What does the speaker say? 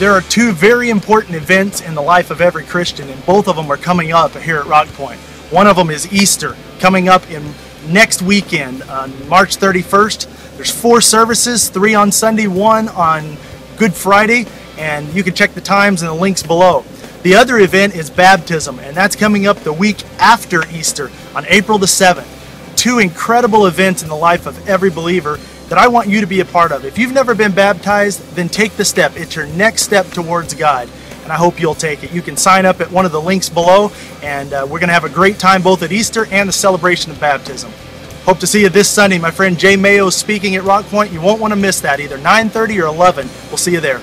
there are two very important events in the life of every Christian, and both of them are coming up here at RockPointe. One of them is Easter, coming up in next weekend on March 31st. There's four services, three on Sunday, one on Good Friday, and you can check the times and the links below. The other event is baptism, and that's coming up the week after Easter on April the 7th. Two incredible events in the life of every believer that I want you to be a part of. If you've never been baptized, then take the step. It's your next step towards God, and I hope you'll take it. You can sign up at one of the links below, and uh, we're going to have a great time both at Easter and the celebration of baptism. Hope to see you this Sunday. My friend Jay Mayo is speaking at RockPointe. You won't want to miss that, either 9.30 or 11. We'll see you there.